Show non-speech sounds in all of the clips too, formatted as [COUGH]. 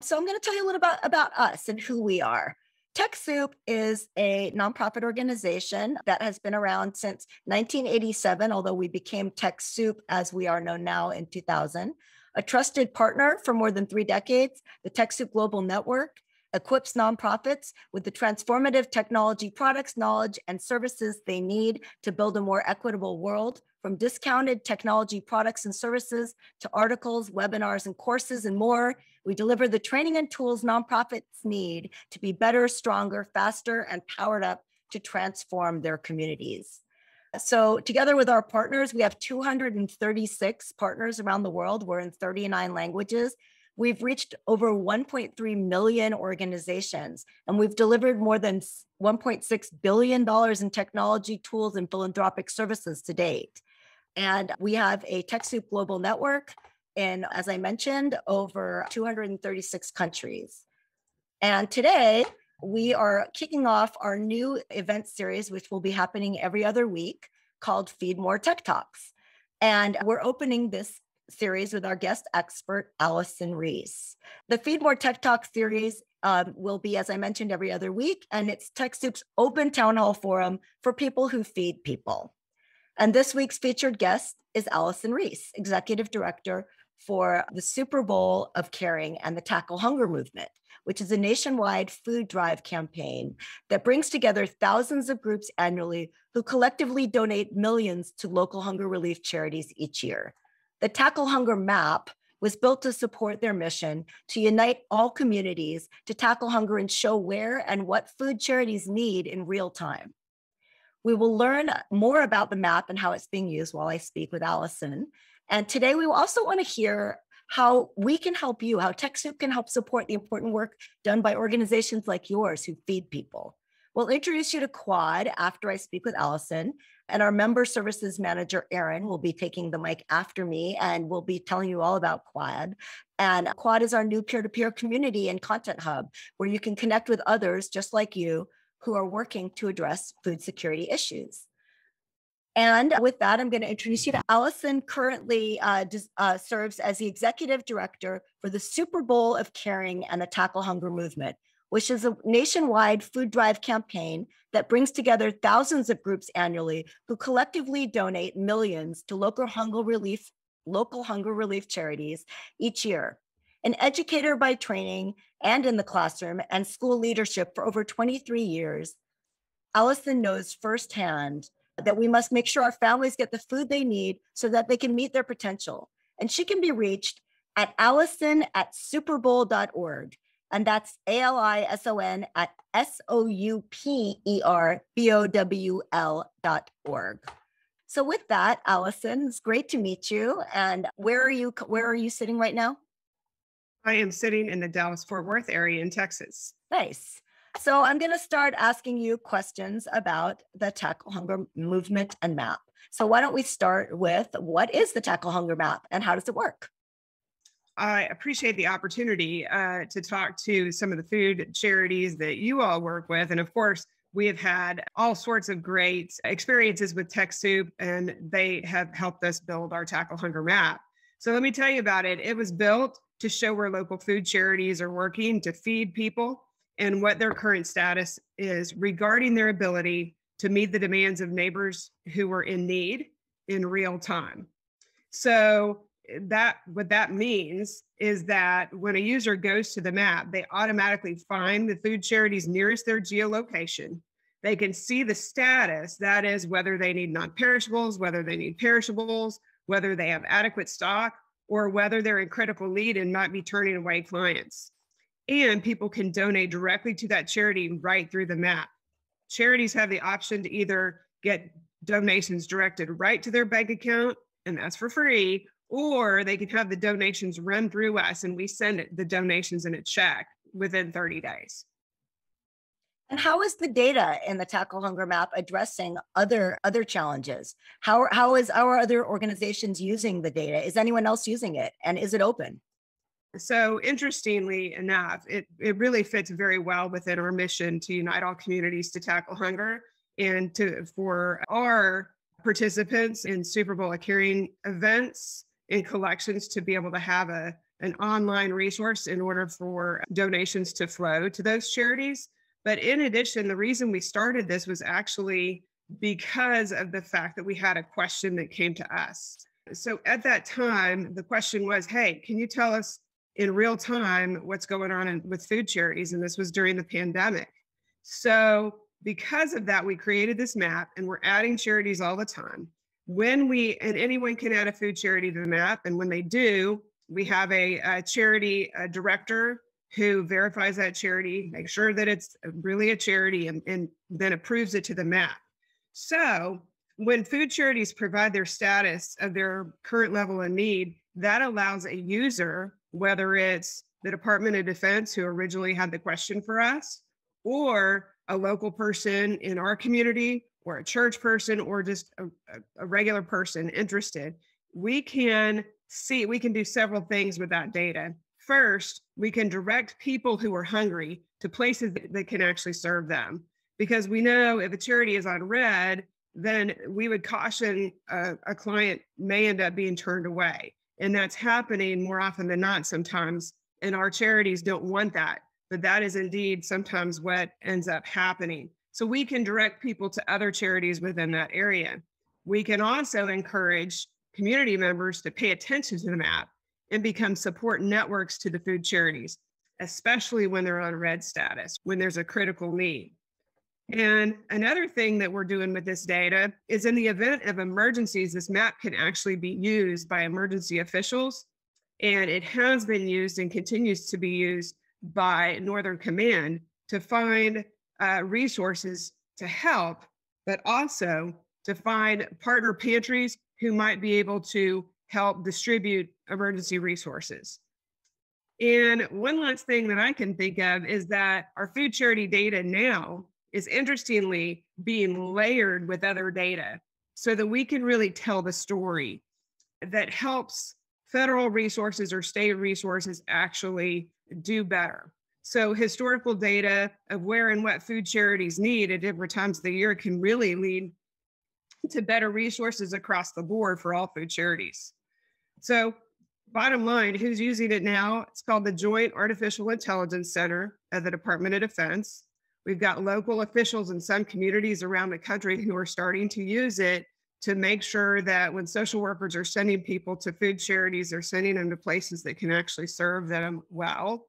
So I'm going to tell you a little bit about us and who we are. TechSoup is a nonprofit organization that has been around since 1987, although we became TechSoup as we are known now in 2000. A trusted partner for more than three decades, the TechSoup Global Network equips nonprofits with the transformative technology products, knowledge, and services they need to build a more equitable world from discounted technology products and services to articles, webinars, and courses and more. We deliver the training and tools nonprofits need to be better, stronger, faster, and powered up to transform their communities. So, together with our partners, we have 236 partners around the world. We're in 39 languages. We've reached over 1.3 million organizations, and we've delivered more than $1.6 billion in technology, tools, and philanthropic services to date. And we have a TechSoup global network in, as I mentioned, over 236 countries. And today, we are kicking off our new event series, which will be happening every other week, called Feed More Tech Talks. And we're opening this series with our guest expert, Alison Reese. The Feed More Tech Talk series um, will be, as I mentioned, every other week, and it's TechSoup's open town hall forum for people who feed people. And this week's featured guest is Alison Reese, Executive Director for the Souper Bowl of Caring and the Tackle Hunger Movement, which is a nationwide food drive campaign that brings together thousands of groups annually who collectively donate millions to local hunger relief charities each year. The Tackle Hunger Map was built to support their mission to unite all communities to tackle hunger and show where and what food charities need in real time. We will learn more about the map and how it's being used while I speak with Alison. And today we will also want to hear how we can help you, how TechSoup can help support the important work done by organizations like yours who feed people. We'll introduce you to Quad after I speak with Alison. And our member services manager, Erin, will be taking the mic after me and we'll be telling you all about Quad. And Quad is our new peer to peer community and content hub where you can connect with others just like you who are working to address food security issues. And with that, I'm going to introduce you to Alison. Currently, uh, uh, serves as the executive director for the Souper Bowl of Caring and the Tackle Hunger Movement, which is a nationwide food drive campaign that brings together thousands of groups annually who collectively donate millions to local hunger relief, local hunger relief charities each year. An educator by training and in the classroom and school leadership for over 23 years, Alison knows firsthand that we must make sure our families get the food they need so that they can meet their potential. And she can be reached at alison at souperbowl.org. And that's A L I S O N at S O U P E R B O W L dot org. So with that, Alison, it's great to meet you. And where are you? Where are you sitting right now? I am sitting in the Dallas Fort Worth area in Texas. Nice. So I'm going to start asking you questions about the Tackle Hunger movement and map. So why don't we start with what is the Tackle Hunger map and how does it work? I appreciate the opportunity uh, to talk to some of the food charities that you all work with. And of course, we have had all sorts of great experiences with TechSoup, and they have helped us build our Tackle Hunger map. So let me tell you about it. It was built to show where local food charities are working to feed people and what their current status is regarding their ability to meet the demands of neighbors who are in need in real time. So that what that means is that when a user goes to the map, they automatically find the food charities nearest their geolocation. They can see the status, that is, whether they need non perishables, whether they need perishables, whether they have adequate stock, or whether they're in critical need and might be turning away clients. And people can donate directly to that charity right through the map. Charities have the option to either get donations directed right to their bank account, and that's for free, or they can have the donations run through us and we send the donations in a check within 30 days. And how is the data in the Tackle Hunger Map addressing other other challenges? How how is our other organizations using the data? Is anyone else using it, and is it open? So interestingly enough, it it really fits very well within our mission to unite all communities to tackle hunger and to for our participants in Souper Bowl of Caring events and collections to be able to have a an online resource in order for donations to flow to those charities. But in addition, the reason we started this was actually because of the fact that we had a question that came to us. So at that time, the question was, hey, can you tell us in real time what's going on in, with food charities? And this was during the pandemic. So because of that, we created this map and we're adding charities all the time. When we, and anyone can add a food charity to the map. And when they do, we have a, a charity a director who verifies that charity, make sure that it's really a charity, and, and then approves it to the map. So when food charities provide their status of their current level of need, that allows a user, whether it's the Department of Defense who originally had the question for us, or a local person in our community, or a church person, or just a, a regular person interested, we can see, we can do several things with that data. First, we can direct people who are hungry to places that can actually serve them. Because we know if a charity is on red, then we would caution a, a client may end up being turned away. And that's happening more often than not sometimes. And our charities don't want that. But that is indeed sometimes what ends up happening. So we can direct people to other charities within that area. We can also encourage community members to pay attention to the map and become support networks to the food charities, especially when they're on red status, when there's a critical need. And another thing that we're doing with this data is in the event of emergencies, this map can actually be used by emergency officials. And it has been used and continues to be used by Northern Command to find uh, resources to help, but also to find partner pantries who might be able to help distribute emergency resources. And one last thing that I can think of is that our food charity data now is interestingly being layered with other data so that we can really tell the story that helps federal resources or state resources actually do better. So, historical data of where and what food charities need at different times of the year can really lead to better resources across the board for all food charities. So, bottom line, who's using it now? It's called the Joint Artificial Intelligence Center at the Department of Defense. We've got local officials in some communities around the country who are starting to use it to make sure that when social workers are sending people to food charities, they're sending them to places that can actually serve them well.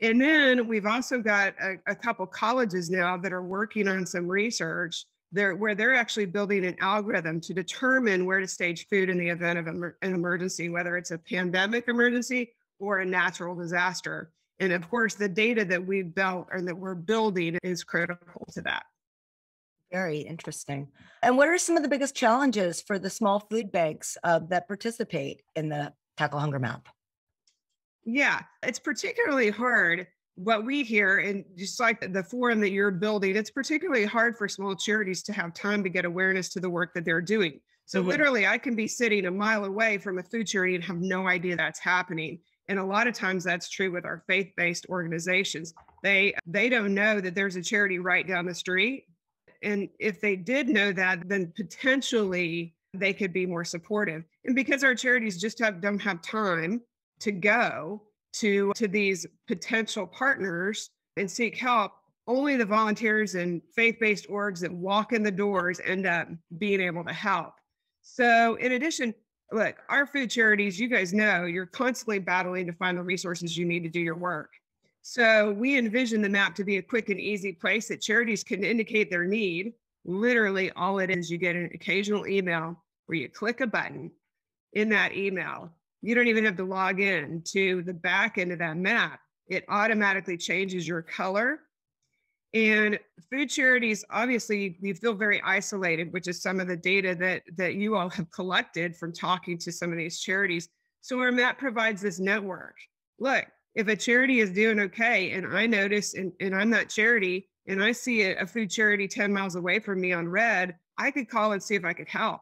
And then we've also got a, a couple colleges now that are working on some research there where they're actually building an algorithm to determine where to stage food in the event of an emergency, whether it's a pandemic emergency or a natural disaster. And of course, the data that we've built or that we're building is critical to that. Very interesting. And what are some of the biggest challenges for the small food banks uh, that participate in the Tackle Hunger Map? Yeah, it's particularly hard. What we hear, and just like the forum that you're building, it's particularly hard for small charities to have time to get awareness to the work that they're doing. So, mm-hmm. literally, I can be sitting a mile away from a food charity and have no idea that's happening and a lot of times that's true with our faith-based organizations they they don't know that there's a charity right down the street and if they did know that then potentially they could be more supportive and because our charities just have don't have time to go to to these potential partners and seek help only the volunteers and faith-based orgs that walk in the doors end up being able to help so in addition look, our food charities, you guys know, you're constantly battling to find the resources you need to do your work. So we envision the map to be a quick and easy place that charities can indicate their need. Literally, all it is, you get an occasional email where you click a button in that email. You don't even have to log in to the back end of that map. It automatically changes your color and food charities, obviously, you feel very isolated, which is some of the data that that you all have collected from talking to some of these charities. So our map provides this network. Look, if a charity is doing okay, and I notice, and, and I'm that charity, and I see a, a food charity 10 miles away from me on red, I could call and see if I could help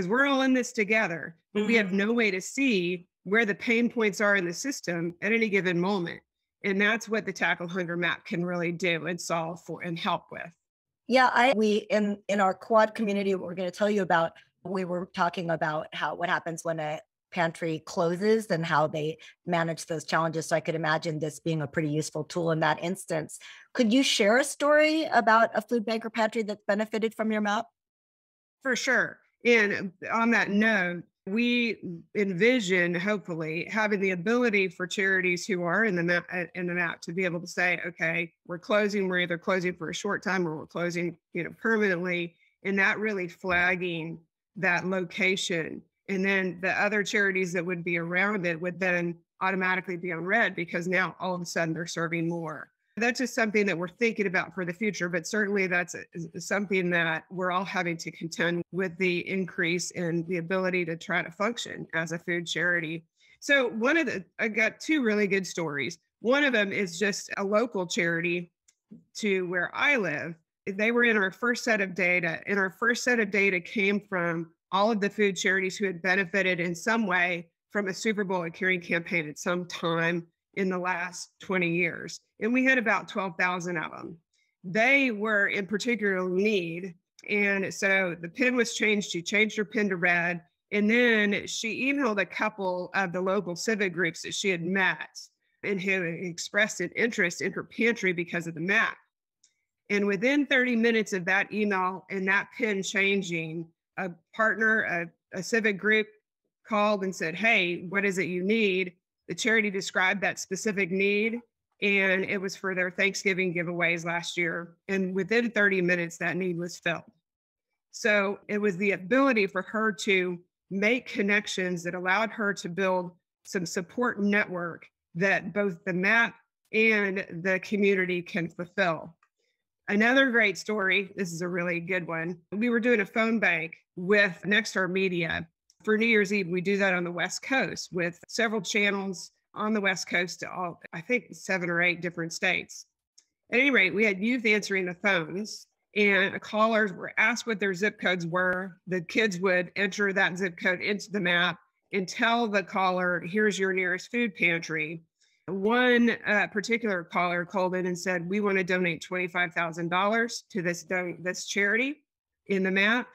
because we're all in this together, but mm-hmm. we have mm-hmm. no way to see where the pain points are in the system at any given moment. And that's what the Tackle Hunger Map can really do and solve for and help with. Yeah, I we in in our quad community, what we're going to tell you about. We were talking about how what happens when a pantry closes and how they manage those challenges. So I could imagine this being a pretty useful tool in that instance. Could you share a story about a food bank or pantry that's benefited from your map? For sure. And on that note, we envision hopefully having the ability for charities who are in the map uh, in the map to be able to say okay we're closing we're either closing for a short time or we're closing you know permanently. And that really flagging that location. And then the other charities that would be around it would then automatically be on red because now all of a sudden they're serving more that's just something that we're thinking about for the future, but certainly that's something that we're all having to contend with the increase in the ability to try to function as a food charity. So, one of the, I got two really good stories. One of them is just a local charity to where I live. They were in our first set of data, and our first set of data came from all of the food charities who had benefited in some way from a Souper Bowl curing campaign at some time in the last 20 years. And we had about 12,000 of them. They were in particular need. And so the pin was changed. She changed her pin to red. And then she emailed a couple of the local civic groups that she had met and who expressed an interest in her pantry because of the map. And within 30 minutes of that email and that pin changing, a partner, a, a civic group called and said, Hey, what is it you need? The charity described that specific need, and it was for their Thanksgiving giveaways last year. And within 30 minutes, that need was filled. So it was the ability for her to make connections that allowed her to build some support network that both the map and the community can fulfill. Another great story, this is a really good one. We were doing a phone bank with Nexstar Media for New Year's Eve, we do that on the West Coast with several channels on the West Coast to all, I think, seven or eight different states. At any rate, we had youth answering the phones and callers were asked what their zip codes were. The kids would enter that zip code into the map and tell the caller, here's your nearest food pantry. One uh, particular caller called in and said, we want to donate $25,000 to this, do- this charity in the map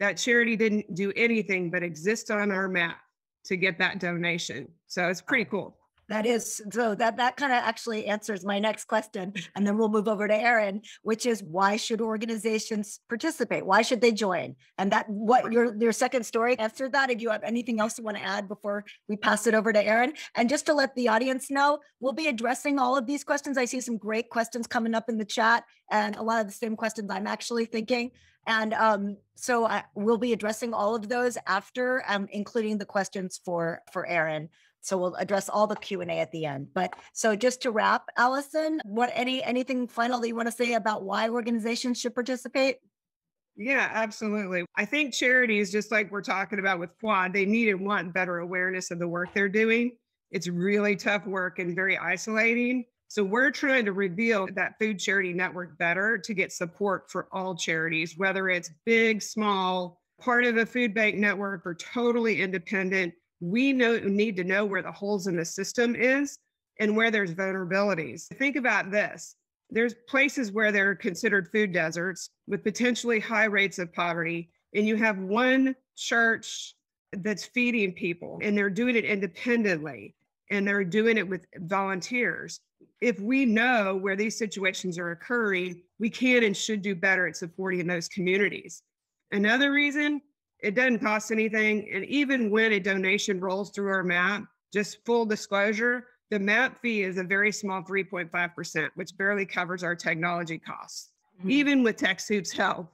that charity didn't do anything but exist on our map to get that donation. So it's pretty oh. cool. That is so that that kind of actually answers my next question, and then we'll move over to Aaron, which is why should organizations participate? Why should they join? And that what your your second story answered that. If you have anything else you want to add before we pass it over to Aaron, and just to let the audience know, we'll be addressing all of these questions. I see some great questions coming up in the chat, and a lot of the same questions I'm actually thinking. And um, so I, we'll be addressing all of those after, um, including the questions for for Aaron. So we'll address all the Q and A at the end. But so just to wrap, Alison, what any anything final that you want to say about why organizations should participate? Yeah, absolutely. I think charities, just like we're talking about with Quad, they need and want better awareness of the work they're doing. It's really tough work and very isolating. So we're trying to reveal that food charity network better to get support for all charities, whether it's big, small, part of a food bank network or totally independent. We know need to know where the holes in the system is and where there's vulnerabilities. Think about this. There's places where they're considered food deserts with potentially high rates of poverty, and you have one church that's feeding people and they're doing it independently and they're doing it with volunteers if we know where these situations are occurring, we can and should do better at supporting those communities. Another reason, it doesn't cost anything. And even when a donation rolls through our map, just full disclosure, the map fee is a very small 3.5%, which barely covers our technology costs, mm-hmm. even with TechSoup's help.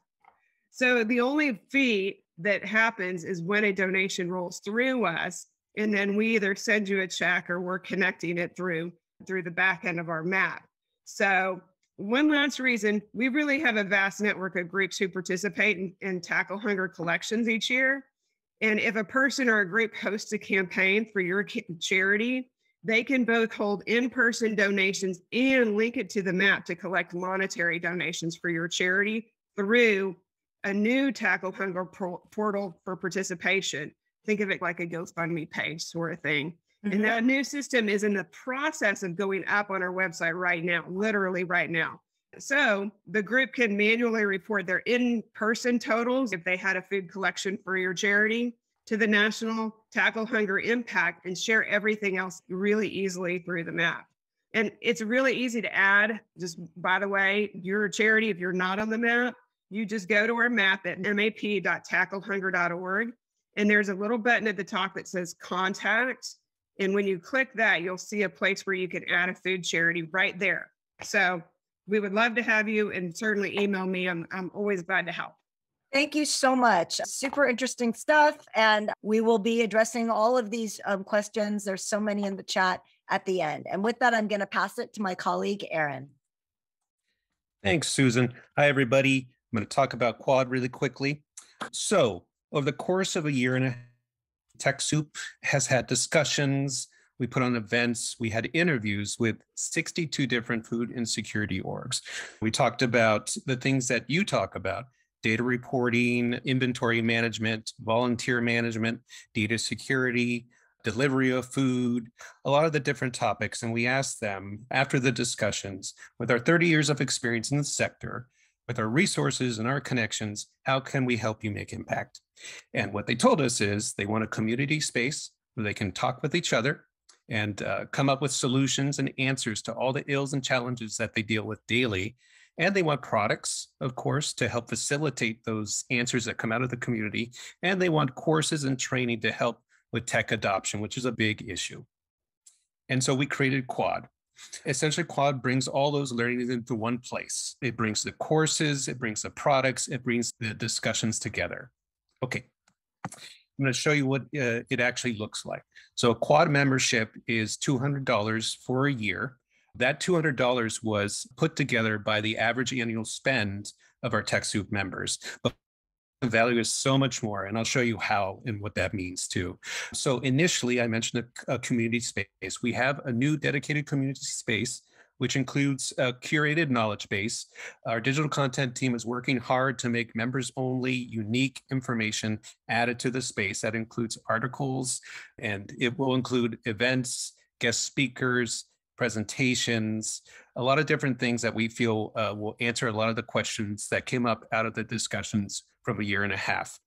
So the only fee that happens is when a donation rolls through us, and then we either send you a check or we're connecting it through through the back end of our map. So one last reason, we really have a vast network of groups who participate in, in tackle hunger collections each year. And if a person or a group hosts a campaign for your charity, they can both hold in-person donations and link it to the map to collect monetary donations for your charity through a new tackle hunger portal for participation. Think of it like a GoFundMe page sort of thing. Mm-hmm. And that new system is in the process of going up on our website right now, literally right now. So the group can manually report their in person totals if they had a food collection for your charity. to the National Tackle Hunger Impact and share everything else really easily through the map. And it's really easy to add. Just by the way, you're a charity. If you're not on the map, you just go to our map at map.tacklehunger.org. And there's a little button at the top that says contact. And when you click that, you'll see a place where you can add a food charity right there. So we would love to have you and certainly email me. I'm, I'm always glad to help. Thank you so much. Super interesting stuff. And we will be addressing all of these um, questions. There's so many in the chat at the end. And with that, I'm going to pass it to my colleague, Aaron. Thanks, Susan. Hi, everybody. I'm going to talk about Quad really quickly. So, over the course of a year and a TechSoup has had discussions, we put on events, we had interviews with 62 different food insecurity orgs. We talked about the things that you talk about data reporting, inventory management, volunteer management, data security, delivery of food, a lot of the different topics. And we asked them after the discussions, with our 30 years of experience in the sector, with our resources and our connections, how can we help you make impact? And what they told us is they want a community space where they can talk with each other and uh, come up with solutions and answers to all the ills and challenges that they deal with daily. And they want products, of course, to help facilitate those answers that come out of the community. And they want courses and training to help with tech adoption, which is a big issue. And so we created Quad. Essentially, Quad brings all those learnings into one place. It brings the courses, it brings the products, it brings the discussions together. Okay, I'm going to show you what uh, it actually looks like. So a Quad membership is $200 for a year. That $200 was put together by the average annual spend of our TechSoup members. But value is so much more, and I'll show you how and what that means too. So initially, I mentioned a, a community space. We have a new dedicated community space which includes a curated knowledge base. Our digital content team is working hard to make members only unique information added to the space. That includes articles and it will include events, guest speakers, presentations, a lot of different things that we feel uh, will answer a lot of the questions that came up out of the discussions from a year and a half.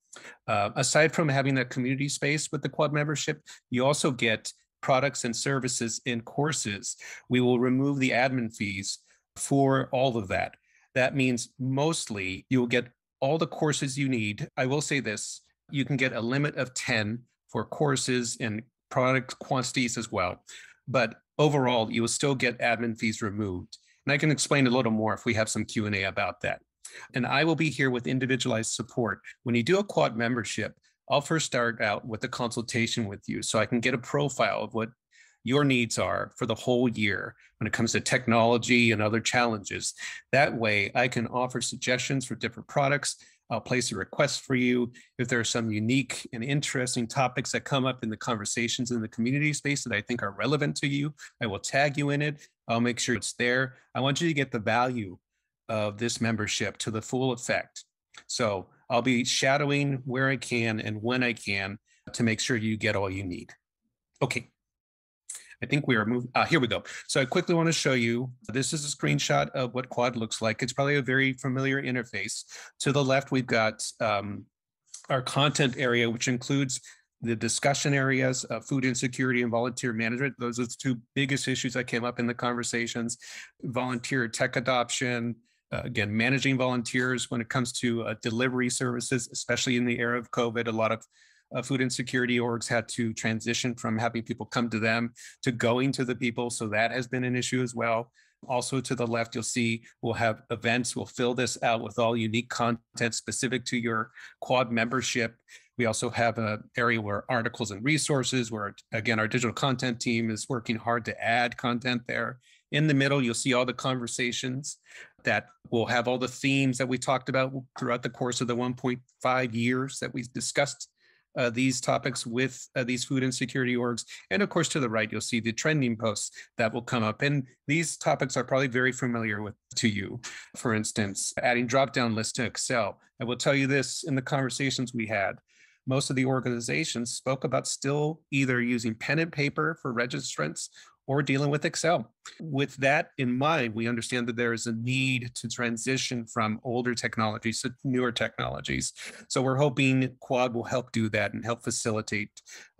Uh, aside from having that community space with the quad membership, you also get products and services and courses. We will remove the admin fees for all of that. That means mostly you will get all the courses you need. I will say this you can get a limit of 10 for courses and product quantities as well. But overall, you will still get admin fees removed. And I can explain a little more if we have some Q&A about that. And I will be here with individualized support. When you do a quad membership, I'll first start out with a consultation with you so I can get a profile of what your needs are for the whole year when it comes to technology and other challenges. That way, I can offer suggestions for different products. I'll place a request for you. If there are some unique and interesting topics that come up in the conversations in the community space that I think are relevant to you, I will tag you in it. I'll make sure it's there. I want you to get the value of this membership to the full effect. So I'll be shadowing where I can and when I can to make sure you get all you need. Okay. I think we are moving. Uh, here we go. So I quickly want to show you. This is a screenshot of what Quad looks like. It's probably a very familiar interface. To the left, we've got um, our content area, which includes the discussion areas of food insecurity and volunteer management. Those are the two biggest issues that came up in the conversations. Volunteer tech adoption, uh, again, managing volunteers when it comes to uh, delivery services, especially in the era of COVID, a lot of uh, food insecurity orgs had to transition from having people come to them to going to the people. So that has been an issue as well. Also to the left, you'll see we'll have events. We'll fill this out with all unique content specific to your quad membership. We also have an area where articles and resources, where again, our digital content team is working hard to add content there. In the middle, you'll see all the conversations that will have all the themes that we talked about throughout the course of the 1.5 years that we've discussed uh, these topics with uh, these food insecurity orgs. And of course, to the right, you'll see the trending posts that will come up. And these topics are probably very familiar with to you. For instance, adding drop-down lists to Excel. I will tell you this in the conversations we had. Most of the organizations spoke about still either using pen and paper for registrants or dealing with Excel. With that in mind, we understand that there is a need to transition from older technologies to newer technologies. So we're hoping Quad will help do that and help facilitate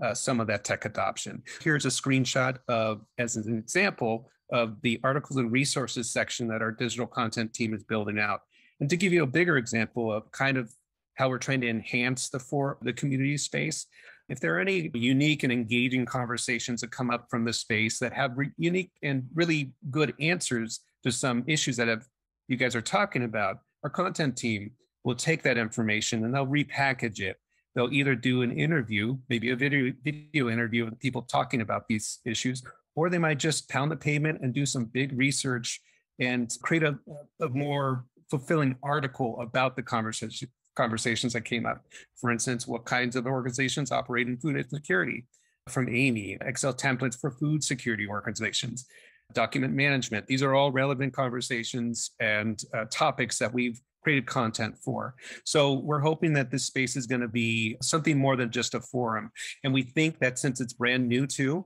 uh, some of that tech adoption. Here's a screenshot of, as an example, of the articles and resources section that our digital content team is building out. And to give you a bigger example of kind of how we're trying to enhance the for the community space, if there are any unique and engaging conversations that come up from the space that have re- unique and really good answers to some issues that have you guys are talking about, our content team will take that information and they'll repackage it. They'll either do an interview, maybe a video video interview with people talking about these issues, or they might just pound the pavement and do some big research and create a, a more fulfilling article about the conversation conversations that came up. For instance, what kinds of organizations operate in food insecurity from Amy, Excel templates for food security organizations, document management. These are all relevant conversations and uh, topics that we've created content for. So we're hoping that this space is going to be something more than just a forum. And we think that since it's brand new too,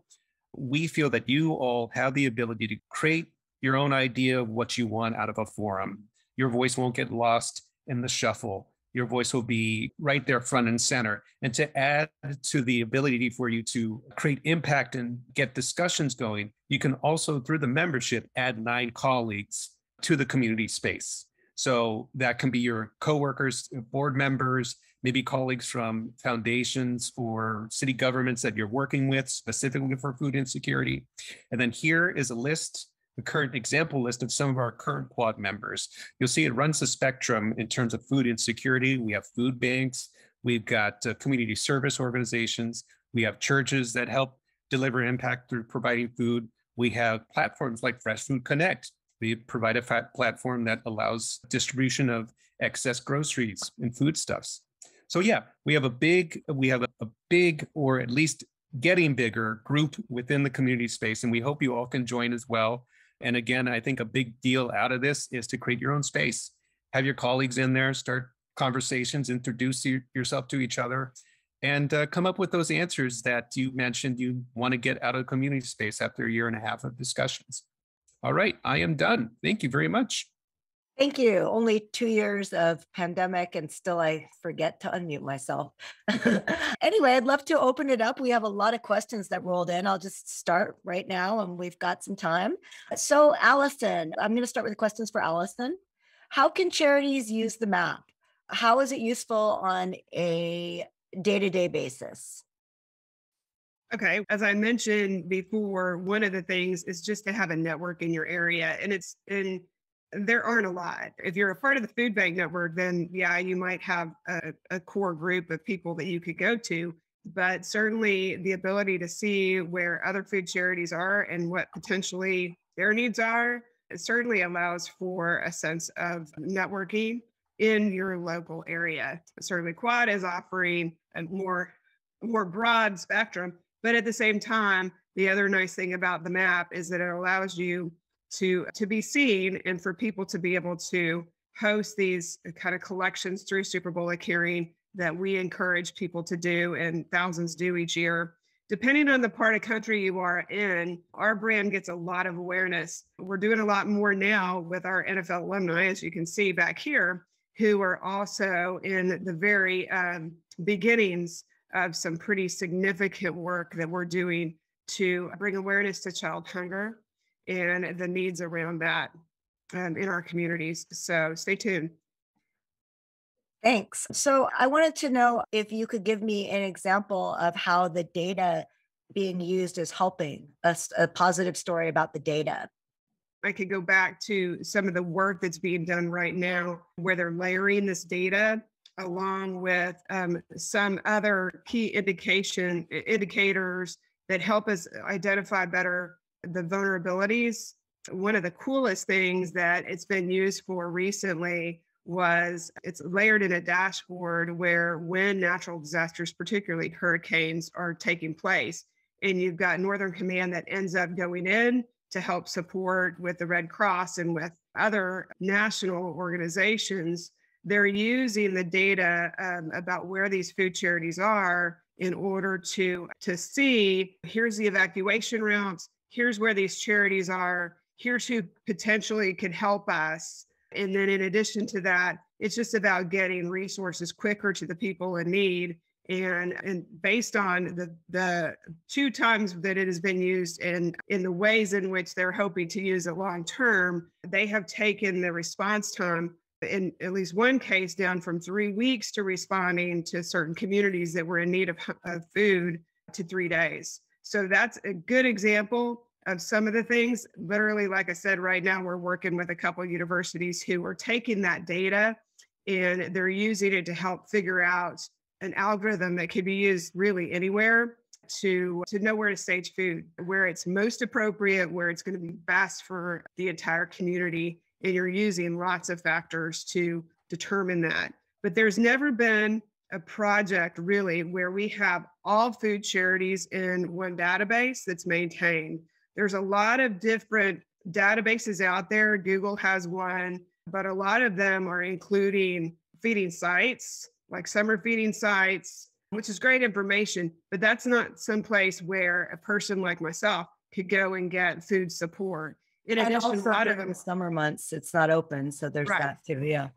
we feel that you all have the ability to create your own idea of what you want out of a forum. Your voice won't get lost in the shuffle. Your voice will be right there front and center. And to add to the ability for you to create impact and get discussions going, you can also, through the membership, add nine colleagues to the community space. So that can be your coworkers, board members, maybe colleagues from foundations or city governments that you're working with specifically for food insecurity. And then here is a list, the current example list of some of our current quad members. You'll see it runs the spectrum in terms of food insecurity. We have food banks, we've got uh, community service organizations, we have churches that help deliver impact through providing food. We have platforms like Fresh Food Connect. We provide a platform that allows distribution of excess groceries and foodstuffs. So yeah, we have a big, we have a, a big, or at least getting bigger group within the community space, and we hope you all can join as well. And again, I think a big deal out of this is to create your own space, have your colleagues in there, start conversations, introduce yourself to each other, and uh, come up with those answers that you mentioned you want to get out of community space after a year and a half of discussions. All right, I am done. Thank you very much. Thank you. Only two years of pandemic, and still I forget to unmute myself. [LAUGHS] [LAUGHS] anyway, I'd love to open it up. We have a lot of questions that rolled in. I'll just start right now, and we've got some time. So, Alison, I'm going to start with the questions for Alison. How can charities use the map? How is it useful on a day to day basis? Okay. As I mentioned before, one of the things is just to have a network in your area. And it's in there aren't a lot. If you're a part of the food bank network, then yeah, you might have a, a, core group of people that you could go to. But certainly the ability to see where other food charities are and what potentially their needs are, it certainly allows for a sense of networking in your local area. Certainly Quad is offering a more, more broad spectrum. But at the same time, the other nice thing about the map is that it allows you to to be seen and for people to be able to host these kind of collections through Souper Bowl Caring that we encourage people to do and thousands do each year. Depending on the part of country you are in, our brand gets a lot of awareness. We're doing a lot more now with our NFL alumni, as you can see back here, who are also in the very um, beginnings of some pretty significant work that we're doing to bring awareness to child hunger and the needs around that um, in our communities. So stay tuned. Thanks. So I wanted to know if you could give me an example of how the data being used is helping us a positive story about the data. I could go back to some of the work that's being done right now where they're layering this data along with um, some other key indication indicators that help us identify better the vulnerabilities. One of the coolest things that it's been used for recently was it's layered in a dashboard where when natural disasters, particularly hurricanes, are taking place, and you've got Northern Command that ends up going in to help support with the Red Cross and with other national organizations. They're using the data um, about where these food charities are in order to to see here's the evacuation routes here's where these charities are, here's who potentially could help us. And then in addition to that, it's just about getting resources quicker to the people in need. And, and based on the, the two times that it has been used and in the ways in which they're hoping to use it long term, they have taken the response time in at least one case down from three weeks to responding to certain communities that were in need of, of food to three days. So that's a good example of some of the things. Literally, like I said, right now we're working with a couple universities who are taking that data and they're using it to help figure out an algorithm that could be used really anywhere to to know where to stage food, where it's most appropriate, where it's going to be best for the entire community. And you're using lots of factors to determine that. But there's never been a project really where we have all food charities in one database that's maintained. There's a lot of different databases out there. Google has one, but a lot of them are including feeding sites, like summer feeding sites, which is great information, but that's not some place where a person like myself could go and get food support. In and addition, a lot of them summer months, it's not open. So there's right. that too. Yeah.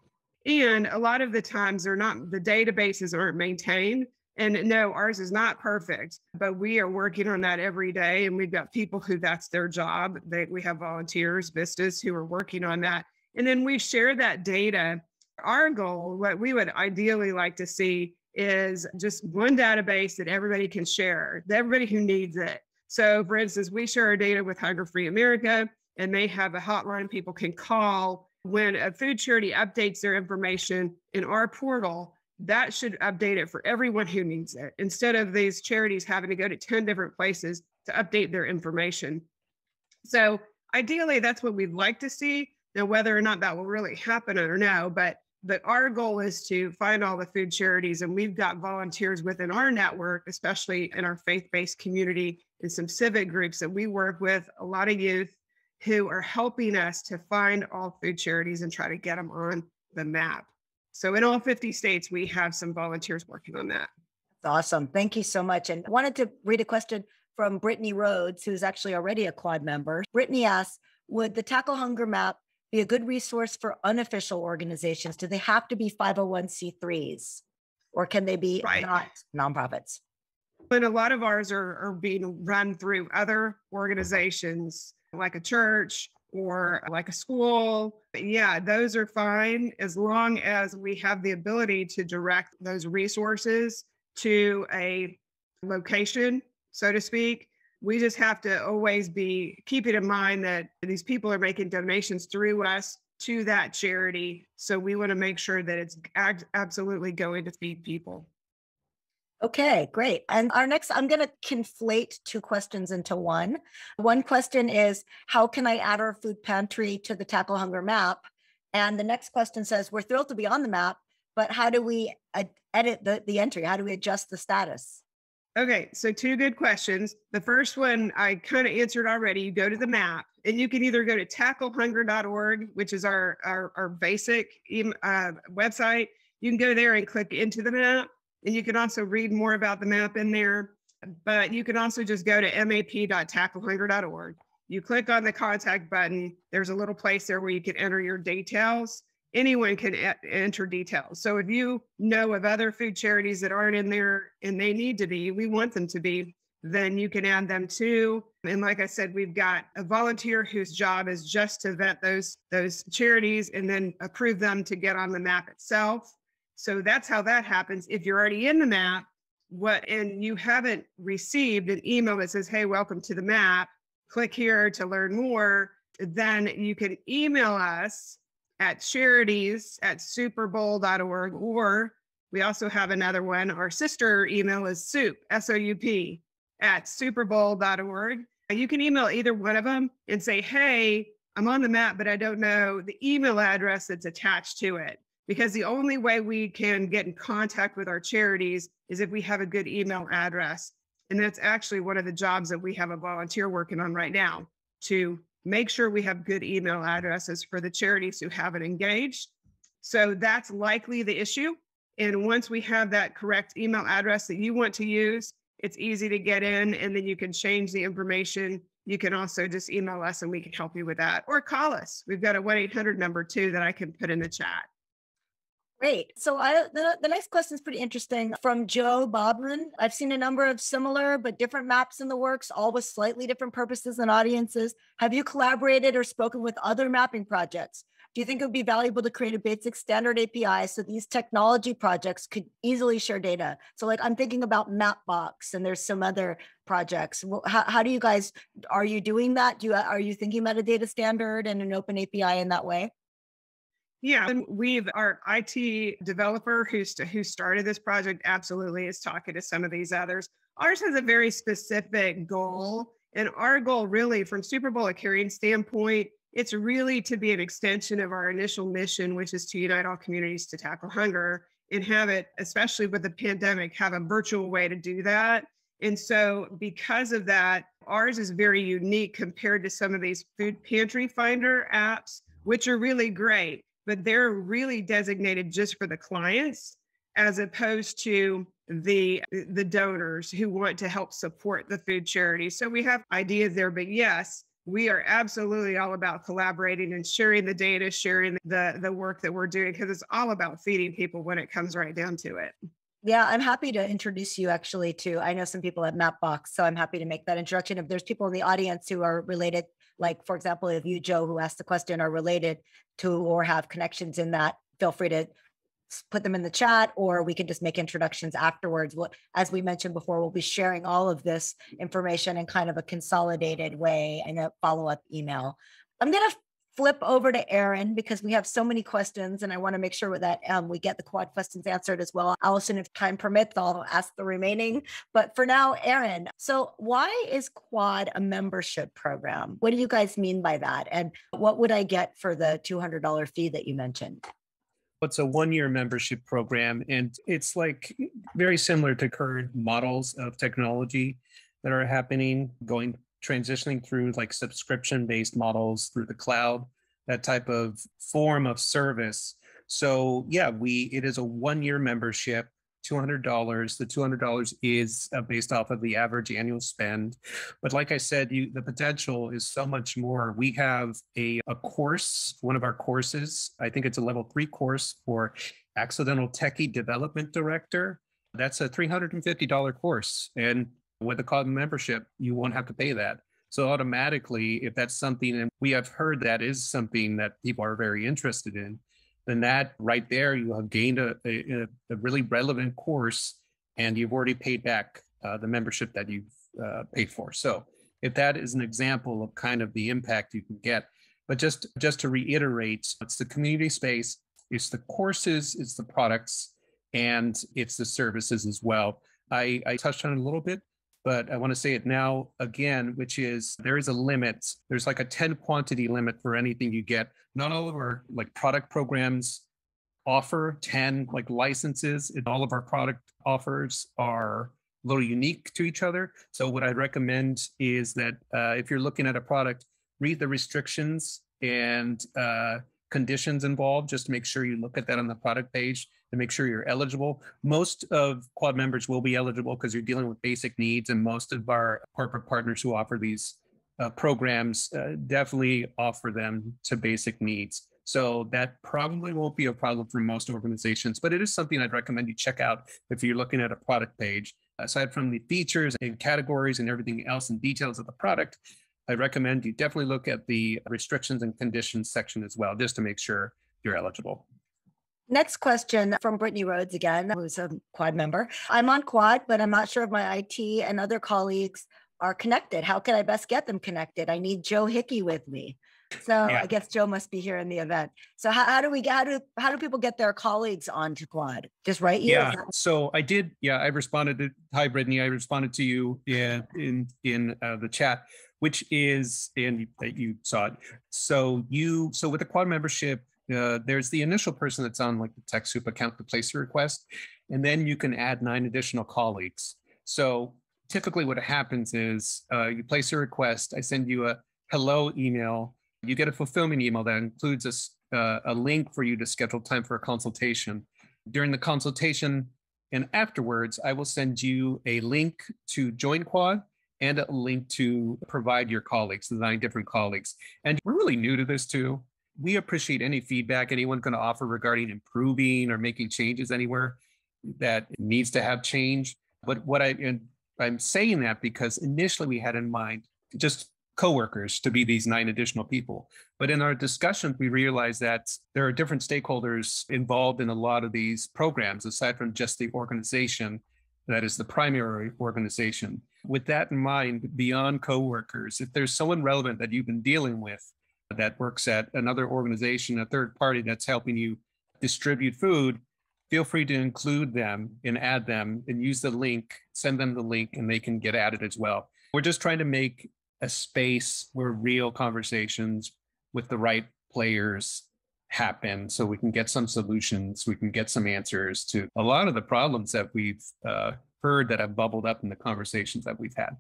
And a lot of the times they're not, the databases aren't maintained. And no, ours is not perfect, but we are working on that every day. And we've got people who that's their job. They, we have volunteers, Vistas, who are working on that. And then we share that data. Our goal, what we would ideally like to see is just one database that everybody can share, everybody who needs it. So, for instance, we share our data with Hunger Free America, and they have a hotline people can call when a food charity updates their information in our portal that should update it for everyone who needs it instead of these charities having to go to 10 different places to update their information. So ideally, that's what we'd like to see. Now, whether or not that will really happen, I don't know, but but our goal is to find all the food charities, and we've got volunteers within our network, especially in our faith-based community and some civic groups that we work with, a lot of youth who are helping us to find all food charities and try to get them on the map. So in all 50 states, we have some volunteers working on that. That's awesome. Thank you so much. And I wanted to read a question from Brittany Rhodes, who's actually already a quad member. Brittany asks, would the Tackle Hunger Map be a good resource for unofficial organizations? Do they have to be 501c3s or can they be right. not nonprofits? But a lot of ours are, are being run through other organizations like a church or like a school. Yeah, those are fine as long as we have the ability to direct those resources to a location, so to speak. We just have to always be keeping in mind that these people are making donations through us to that charity. So we want to make sure that it's absolutely going to feed people. Okay, great. And our next, I'm going to conflate two questions into one. One question is How can I add our food pantry to the Tackle Hunger map? And the next question says We're thrilled to be on the map, but how do we edit the, the entry? How do we adjust the status? Okay, so two good questions. The first one I kind of answered already. You go to the map and you can either go to tacklehunger.org, which is our, our, our basic uh, website. You can go there and click into the map and you can also read more about the map in there. But you can also just go to map.tacklehunger.org. You click on the contact button. There's a little place there where you can enter your details. Anyone can e- enter details. So if you know of other food charities that aren't in there and they need to be, we want them to be, then you can add them too. And like I said, we've got a volunteer whose job is just to vet those those charities and then approve them to get on the map itself. So that's how that happens. If you're already in the map, what and you haven't received an email that says, "Hey, welcome to the map. Click here to learn more." Then you can email us at charities at souperbowl.org or we also have another one. Our sister email is soup, S O U P, at souperbowl.org. You can email either one of them and say, Hey, I'm on the map, but I don't know the email address that's attached to it because the only way we can get in contact with our charities is if we have a good email address. And that's actually one of the jobs that we have a volunteer working on right now to make sure we have good email addresses for the charities who haven't engaged. So that's likely the issue. And once we have that correct email address that you want to use, it's easy to get in and then you can change the information you can also just email us and we can help you with that or call us. We've got a 1 800 number too that I can put in the chat. Great. So I the, the next question is pretty interesting from Joe Bobrin. I've seen a number of similar but different maps in the works, all with slightly different purposes and audiences. Have you collaborated or spoken with other mapping projects? Do you think it would be valuable to create a basic standard API so these technology projects could easily share data? So like I'm thinking about Mapbox and there's some other projects. How, how do you guys, are you doing that? Do you, are you thinking about a data standard and an open API in that way? Yeah, and we've our IT developer who's who started this project absolutely is talking to some of these others. Ours has a very specific goal, and our goal really, from Souper Bowl Caring standpoint, it's really to be an extension of our initial mission, which is to unite all communities to tackle hunger and have it, especially with the pandemic, have a virtual way to do that. And so, because of that, ours is very unique compared to some of these food pantry finder apps, which are really great but they're really designated just for the clients as opposed to the the donors who want to help support the food charity. So we have ideas there, but yes, we are absolutely all about collaborating and sharing the data, sharing the the work that we're doing because it's all about feeding people when it comes right down to it. Yeah, I'm happy to introduce you actually to. I know some people at Mapbox, so I'm happy to make that introduction. If there's people in the audience who are related like for example if you joe who asked the question are related to or have connections in that feel free to put them in the chat or we can just make introductions afterwards. As we mentioned before we'll be sharing all of this information in kind of a consolidated way in a follow-up email. I'm going to flip over to Aaron because we have so many questions and I want to make sure that um, we get the quad questions answered as well. Alison, if time permits, I'll ask the remaining. But for now, Aaron, so why is quad a membership program? What do you guys mean by that? And what would I get for the $200 fee that you mentioned? It's a one year membership program, and it's like very similar to current models of technology that are happening going transitioning through like subscription based models through the cloud, that type of form of service. So yeah, we it is a one year membership. $200 the $200 is uh, based off of the average annual spend but like i said you the potential is so much more we have a, a course one of our courses i think it's a level three course for accidental techie development director that's a $350 course and with a club membership, you won't have to pay that. So automatically, if that's something, and we have heard that is something that people are very interested in, then that right there, you have gained a, a, a really relevant course and you've already paid back uh, the membership that you've uh, paid for. So if that is an example of kind of the impact you can get, but just just to reiterate, it's the community space, it's the courses, it's the products, and it's the services as well. I, I touched on it a little bit, but I want to say it now again, which is there is a limit. There's like a 10 quantity limit for anything you get. Not all of our like product programs offer 10 like licenses, and all of our product offers are a little unique to each other. So what I'd recommend is that uh, if you're looking at a product, read the restrictions and uh, conditions involved just make sure you look at that on the product page to make sure you're eligible. Most of quad members will be eligible because you're dealing with basic needs, and most of our corporate partners who offer these uh, programs uh, definitely offer them to basic needs. So that probably won't be a problem for most organizations, but it is something I'd recommend you check out if you're looking at a product page. Aside from the features and categories and everything else and details of the product, I recommend you definitely look at the restrictions and conditions section as well, just to make sure you're eligible. Next question from Brittany Rhodes again, who's a quad member. I'm on quad, but I'm not sure if my IT and other colleagues are connected. How can I best get them connected? I need Joe Hickey with me. So yeah. I guess Joe must be here in the event. So how, how do we get how do how do people get their colleagues onto Quad? Just write you. Yeah. So I did. Yeah, I responded to hi Brittany. I responded to you in in in uh, the chat, which is and that you saw it. So you so with the Quad membership, uh, there's the initial person that's on like the TechSoup account to place a request, and then you can add nine additional colleagues. So typically what happens is uh, you place a request, I send you a hello email, you get a fulfillment email that includes a, uh, a link for you to schedule time for a consultation. During the consultation and afterwards, I will send you a link to join Quad and a link to provide your colleagues, the nine different colleagues. And we're really new to this too. We appreciate any feedback anyone can offer regarding improving or making changes anywhere that needs to have change. But what I and I'm saying that because initially we had in mind just coworkers to be these nine additional people. But in our discussions, we realized that there are different stakeholders involved in a lot of these programs, aside from just the organization that is the primary organization. With that in mind, beyond coworkers, if there's someone relevant that you've been dealing with that works at another organization, a third party that's helping you distribute food, feel free to include them and add them and use the link, send them the link, and they can get added as well. We're just trying to make a space where real conversations with the right players happen so we can get some solutions we can get some answers to a lot of the problems that we've uh, heard that have bubbled up in the conversations that we've had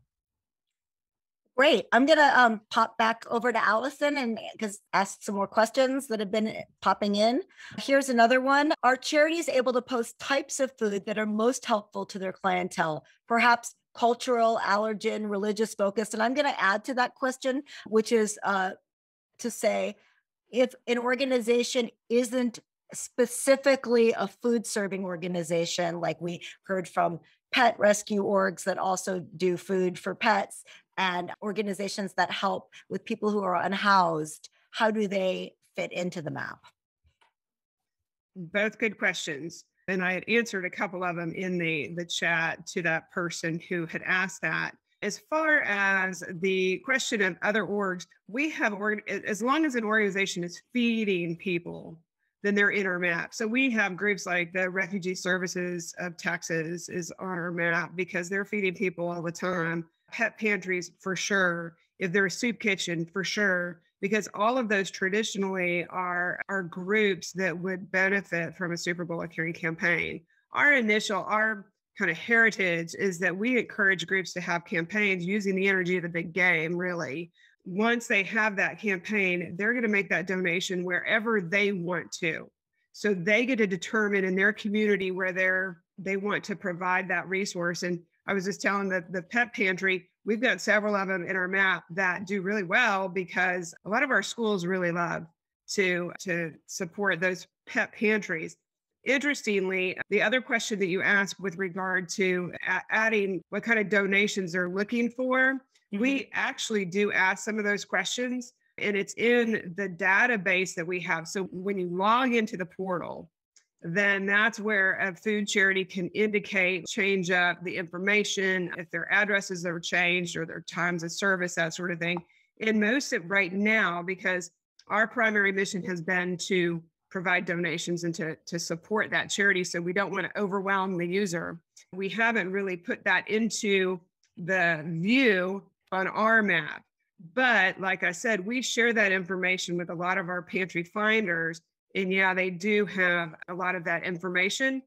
Great. I'm gonna um, pop back over to Alison and because ask some more questions that have been eh, popping in. Here's another one. Are charities able to post types of food that are most helpful to their clientele? Perhaps cultural, allergen, religious focus. And I'm going to add to that question, which is uh, to say, if an organization isn't specifically a food serving organization, like we heard from pet rescue orgs that also do food for pets and organizations that help with people who are unhoused, how do they fit into the map? Both good questions and I had answered a couple of them in the the chat to that person who had asked that. As far as the question of other orgs, we have org- as long as an organization is feeding people, then they're in our map. So we have groups like the Refugee Services of Texas is on our map because they're feeding people all the time. Pet pantries for sure. If they're a soup kitchen, for sure because all of those traditionally are are groups that would benefit from a Souper Bowl carry campaign. Our initial, our kind of heritage is that we encourage groups to have campaigns using the energy of the big game, really. Once they have that campaign, they're going to make that donation wherever they want to. So they get to determine in their community where they're they want to provide that resource. And I was just telling the, the pet pantry, we've got several of them in our map that do really well because a lot of our schools really love to to support those pet pantries. Interestingly, the other question that you asked with regard to a- adding what kind of donations they're looking for, mm-hmm. we actually do ask some of those questions and it's in the database that we have. So when you log into the portal, then that's where a food charity can indicate, change up the information, if their addresses are changed or their times of service, that sort of thing. And most of right now, because our primary mission has been to provide donations and to, to support that charity. So we don't want to overwhelm the user. We haven't really put that into the view on our map. But like I said, we share that information with a lot of our pantry finders and yeah, they do have a lot of that information.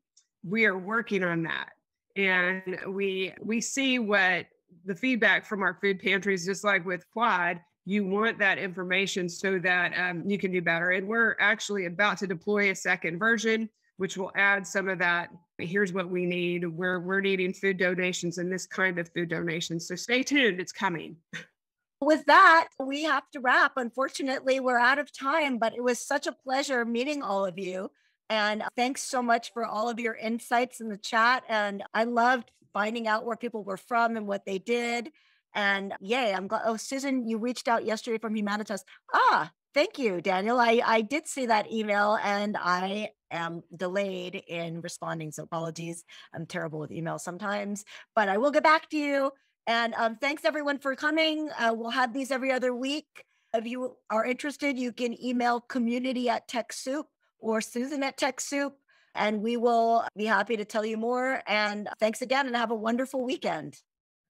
We are working on that. And we we see what the feedback from our food pantries, just like with Quad, you want that information so that um, you can do better. And we're actually about to deploy a second version, which will add some of that. Here's what we need. We're we're needing food donations and this kind of food donations. So stay tuned. It's coming. [LAUGHS] With that, we have to wrap. Unfortunately, we're out of time, but it was such a pleasure meeting all of you. And thanks so much for all of your insights in the chat. And I loved finding out where people were from and what they did. And yay, I'm glad. Oh, Susan, you reached out yesterday from Humanitas. Ah, thank you, Daniel. I, I did see that email and I am delayed in responding. So apologies. I'm terrible with emails sometimes, but I will get back to you. And um, thanks everyone for coming. Uh, we'll have these every other week. If you are interested, you can email community at TechSoup or Susan at TechSoup, and we will be happy to tell you more. And thanks again, and have a wonderful weekend.